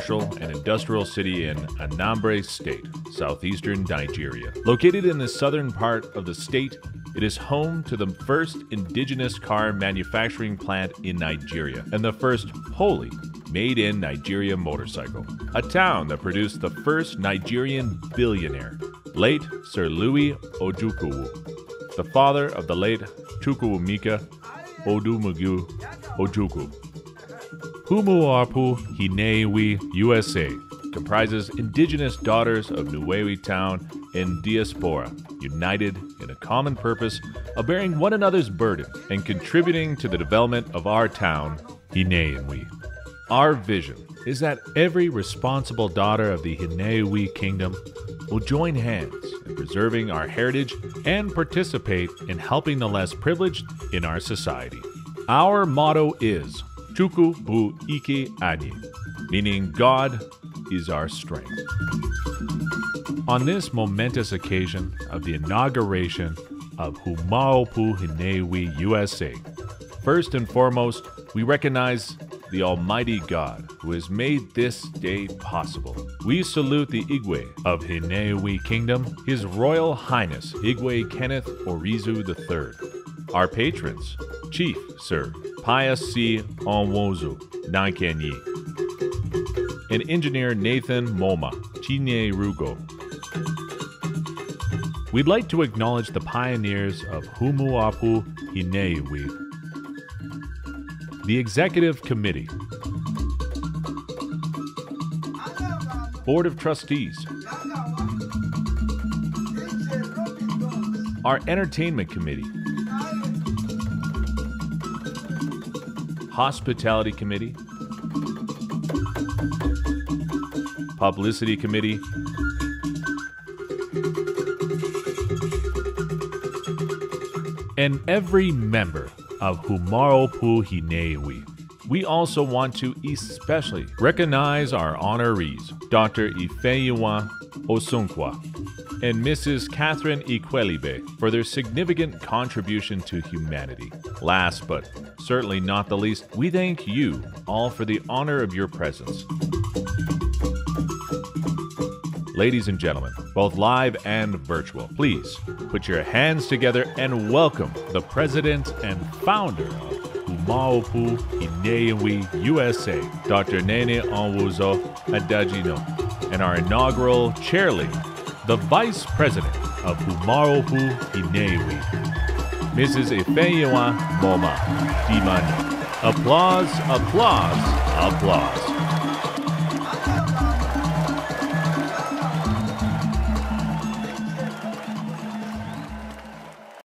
Commercial and industrial city in Anambra State, southeastern Nigeria. Located in the southern part of the state, it is home to the first indigenous car manufacturing plant in Nigeria and the first wholly made in Nigeria motorcycle. A town that produced the first Nigerian billionaire, late Sir Louis Ojukwu, the father of the late Chukwuemeka Odumegwu Ojukwu. Umuokpu Nnewi, USA comprises indigenous daughters of Nnewi Town and Diaspora, united in a common purpose of bearing one another's burden and contributing to the development of our town, Nnewi. Our vision is that every responsible daughter of the Nnewi Kingdom will join hands in preserving our heritage and participate in helping the less privileged in our society. Our motto is Chukwu Bu Ike Ani, meaning God is our strength. On this momentous occasion of the inauguration of Umuokpu Nnewi USA, first and foremost, we recognize the Almighty God who has made this day possible. We salute the Igwe of Nnewi Kingdom, His Royal Highness Igwe Kenneth Orizu III, our patrons, Chief Sir Pius C. Onwozu Nankenyi, and Engineer Nathan Moma Chinye Rugo. We'd like to acknowledge the pioneers of Umuokpu Nnewi, the Executive Committee, Board of Trustees, our Entertainment Committee, Hospitality Committee, Publicity Committee, and every member of Umuokpu Nnewi. We also want to especially recognize our honorees, Dr. Ifeyuwa Osunkwa and Mrs. Catherine Iquelibe for their significant contribution to humanity. Last but certainly not the least, we thank you all for the honor of your presence. Ladies and gentlemen, both live and virtual, please put your hands together and welcome the president and founder of Umuokpu Nnewi USA, Dr. Nene Onwuzo Adajino, and our inaugural chairlady, the vice president of Umuokpu Nnewi, Mrs. Ifeyiwa Moma Dimani. Applause, applause, applause.